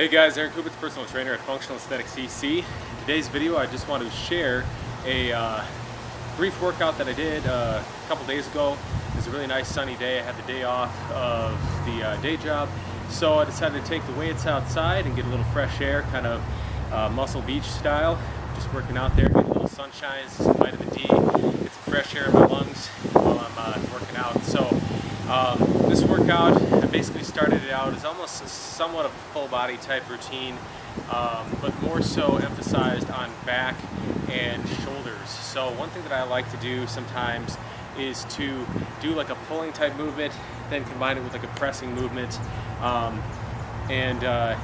Hey guys, Aaron Kubitz, personal trainer at Functional Aesthetics EC. In today's video, I just want to share a uh, brief workout that I did uh, a couple days ago. It was a really nice sunny day. I had the day off of the uh, day job, so I decided to take the weights outside and get a little fresh air, kind of uh, muscle beach style. Just working out there, get a little sunshine, some vitamin D, get some fresh air in my lungs while I'm uh, working out. So um, this workout, I basically started it out as almost a, somewhat of a full body type routine, um, but more so emphasized on back and shoulders. So one thing that I like to do sometimes is to do like a pulling type movement, then combine it with like a pressing movement. Um, and uh,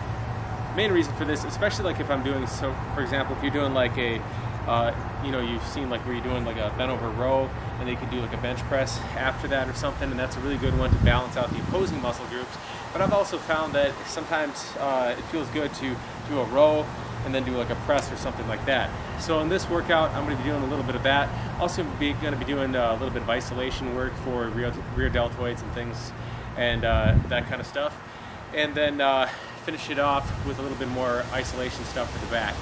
main reason for this, especially like if I'm doing, so for example, if you're doing like a uh, you know, you've seen like where you're doing like a bent over row and they could do like a bench press after that or something, and that's a really good one to balance out the opposing muscle groups. But I've also found that sometimes uh, it feels good to do a row and then do like a press or something like that. So in this workout, I'm going to be doing a little bit of that. Also, be going to be doing uh, a little bit of isolation work for rear, rear deltoids and things, and uh, that kind of stuff. And then uh, finish it off with a little bit more isolation stuff for the back.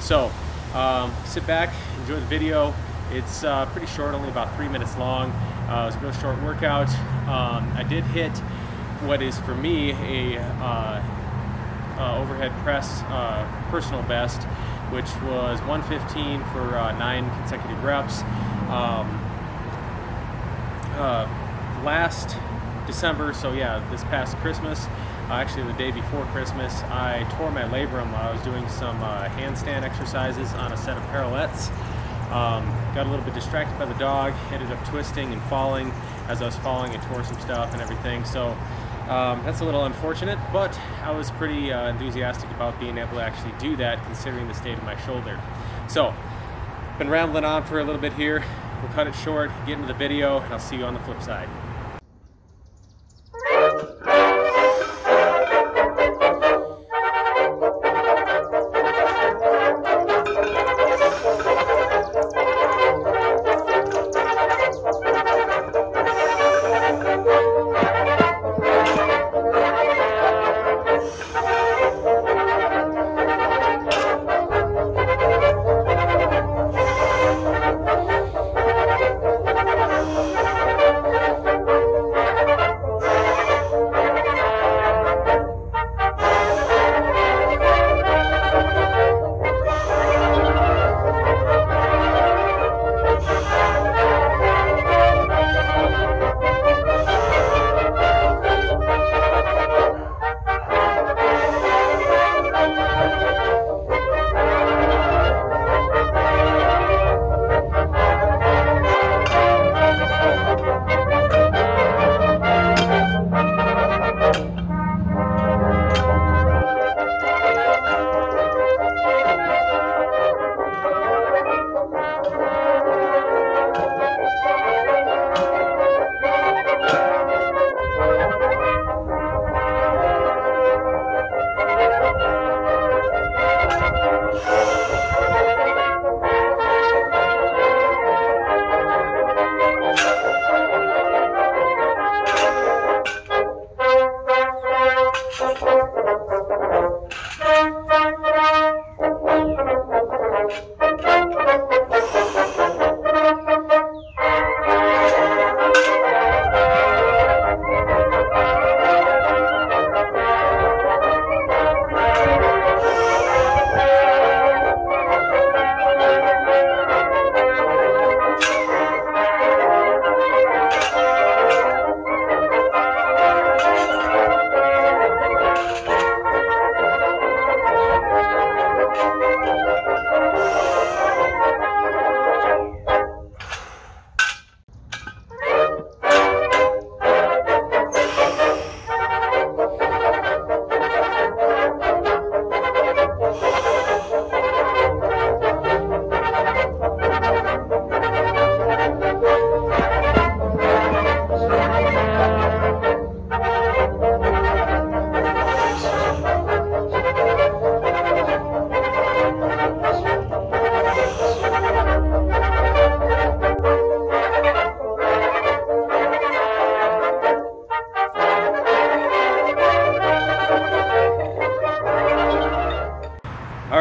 So um, sit back, enjoy the video. It's uh, pretty short, only about three minutes long. Uh, it was a real short workout. Um, I did hit what is for me a uh, uh overhead press uh, personal best, which was 115 for uh, nine consecutive reps. Um, last December, so yeah, this past Christmas, uh, actually the day before Christmas, I tore my labrum while I was doing some uh, handstand exercises on a set of parallettes. Um, got a little bit distracted by the dog, ended up twisting and falling. As I was falling, I tore some stuff and everything. So um, that's a little unfortunate, but I was pretty uh, enthusiastic about being able to actually do that considering the state of my shoulder. So, been rambling on for a little bit here. We'll cut it short, get into the video, and I'll see you on the flip side.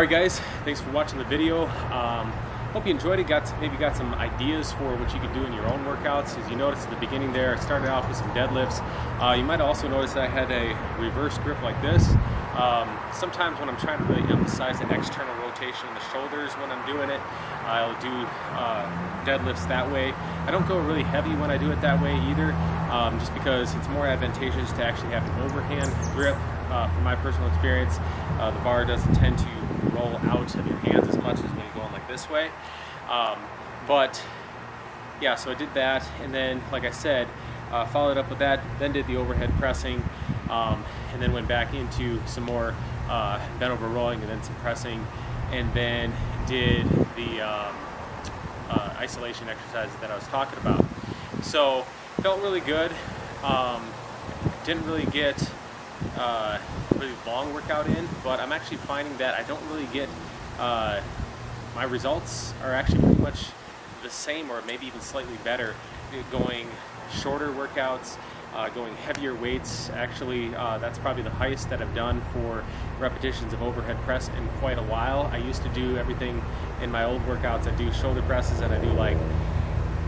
All right, guys, thanks for watching the video. Um, hope you enjoyed it. Got some, maybe got some ideas for what you could do in your own workouts. As you noticed at the beginning there, I started off with some deadlifts. Uh, you might also notice I had a reverse grip like this. Um, sometimes when I'm trying to really emphasize an external rotation in the shoulders when I'm doing it, I'll do uh, deadlifts that way. I don't go really heavy when I do it that way either, um, just because it's more advantageous to actually have an overhand grip. Uh, from my personal experience, uh, the bar doesn't tend to roll out of your hands as much as when you're going like this way. Um, but yeah, so I did that, and then, like I said, uh, followed up with that, then did the overhead pressing, um, and then went back into some more uh, bent over rolling, and then some pressing, and then did the um, uh, isolation exercises that I was talking about. So felt really good. Um, didn't really get uh, really long workout in, but I'm actually finding that I don't really get uh, my results are actually pretty much the same or maybe even slightly better going shorter workouts, uh, going heavier weights. Actually, uh, that's probably the highest that I've done for repetitions of overhead press in quite a while. I used to do everything in my old workouts. I do shoulder presses and I do like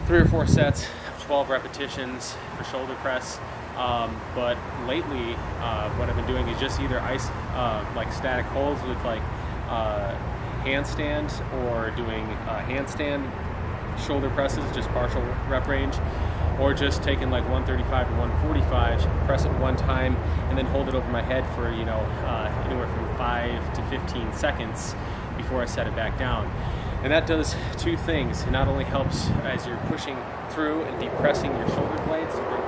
three or four sets of 12 repetitions for shoulder press. Um, but lately, uh, what I've been doing is just either ice, uh, like static holds with like uh, handstand or doing handstand shoulder presses, just partial rep range, or just taking like 135 to 145, press it one time, and then hold it over my head for you know uh, anywhere from five to 15 seconds before I set it back down. And that does two things. It not only helps as you're pushing through and depressing your shoulder blades, uh,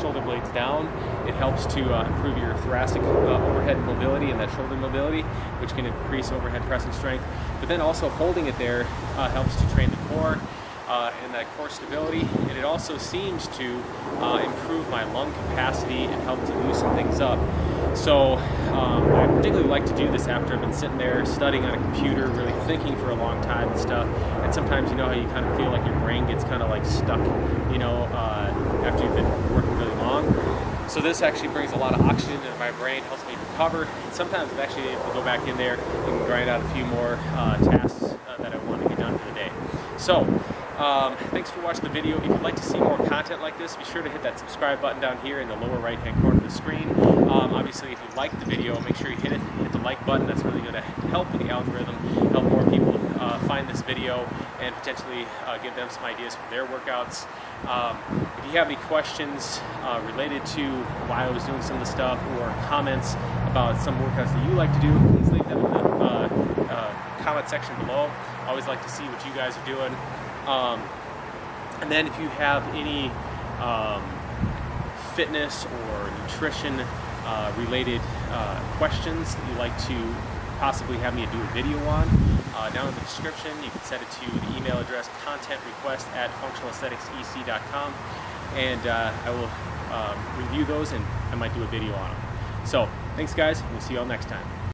shoulder blades down. It helps to uh, improve your thoracic uh, overhead mobility and that shoulder mobility, which can increase overhead pressing strength. But then also holding it there uh, helps to train the core uh, and that core stability. And it also seems to uh, improve my lung capacity and help to loosen things up. So um, I particularly like to do this after I've been sitting there studying on a computer, really thinking for a long time and stuff. And sometimes you know how you kind of feel like your brain gets kind of like stuck, you know, uh, after you've been working really long. So this actually brings a lot of oxygen into my brain, helps me recover. And sometimes I'm actually able to go back in there and grind out a few more uh, tasks uh, that I want to get done for the day. So um, thanks for watching the video. If you'd like to see more content like this, be sure to hit that subscribe button down here in the lower right hand corner of the screen. Um, obviously, if you like the video, make sure you hit it, like button. That's really going to help the algorithm, help more people uh, find this video, and potentially uh, give them some ideas for their workouts. Um, if you have any questions uh, related to why I was doing some of the stuff or comments about some workouts that you like to do, please leave them in the uh, uh, comment section below. I always like to see what you guys are doing. Um, and then if you have any um, fitness or nutrition uh, related uh, questions that you'd like to possibly have me do a video on, uh, down in the description you can send it to the email address content request at functionalaestheticsec.com and uh, I will um, review those and I might do a video on them. So thanks guys, we'll see you all next time.